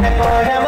Jennifer.